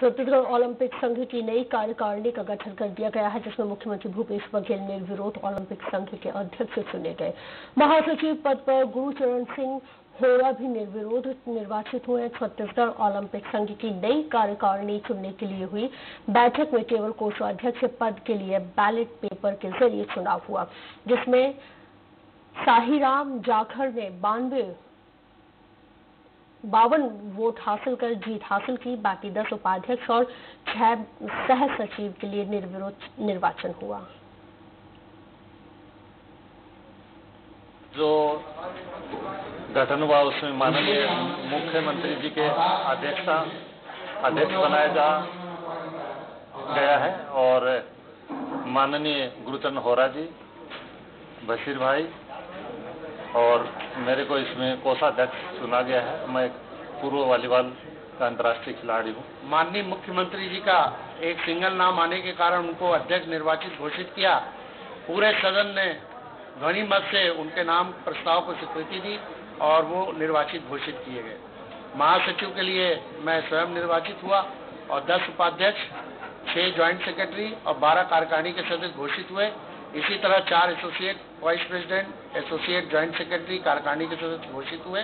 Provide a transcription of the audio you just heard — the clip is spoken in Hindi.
छत्तीसगढ़ ओलंपिक संघ की नई कार्यकारिणी का गठन कर दिया गया है, जिसमें मुख्यमंत्री भूपेश बघेल निर्विरोध ओलंपिक संघ के अध्यक्ष चुने गए। महासचिव पद पर गुरुचरण सिंह होरा भी निर्विरोध निर्वाचित हुए छत्तीसगढ़ ओलंपिक संघ की नई कार्यकारिणी चुनने के लिए हुई बैठक में केवल कोषाध्यक्ष पद के लिए बैलेट पेपर के ज़रिए चुनाव हुआ, जिसमें साहिराम जाखड़ ने बानवे बावन वोट हासिल कर जीत हासिल की, बाकी दस उपाध्यक्ष और छह सह सचिव के लिए निर्विरोध निर्वाचन हुआ। जो गठन हुआ, उसमें माननीय मुख्यमंत्री जी के अध्यक्षता, अध्यक्ष बनाया जा गया है और माननीय गुरुचंद होरा जी, बशीर भाई और मेरे को इसमें कोषाध्यक्ष चुना गया है। मैं पूर्व वॉलीबॉल का अंतर्राष्ट्रीय खिलाड़ी हूँ। माननीय मुख्यमंत्री जी का एक सिंगल नाम आने के कारण उनको अध्यक्ष निर्वाचित घोषित किया। पूरे सदन ने ध्वनि मत से उनके नाम प्रस्ताव को स्वीकृति दी और वो निर्वाचित घोषित किए गए। महासचिव के लिए मैं स्वयं निर्वाचित हुआ और 10 उपाध्यक्ष, छह ज्वाइंट सेक्रेटरी और 12 कार्यकारिणी के सदस्य घोषित हुए। इसी तरह चार associate vice president associate joint secretary कार्यकारिणी के सदस्य घोषित हुए।